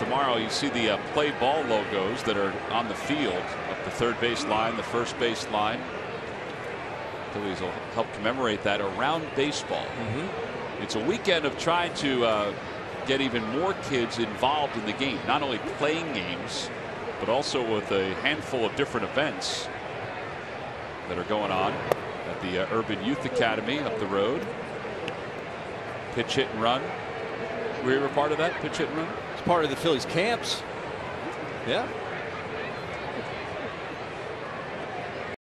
tomorrow you see the uh, play ball logos that are on the field up the third base line, the first base line. Phillies will help commemorate that around baseball. It's a weekend of trying to uh, get even more kids involved in the game, not only playing games, but also with a handful of different events that are going on at the uh, Urban Youth Academy up the road. Pitch hit and run. Were you ever part of that pitch hit and run? It's part of the Phillies camps. Yeah.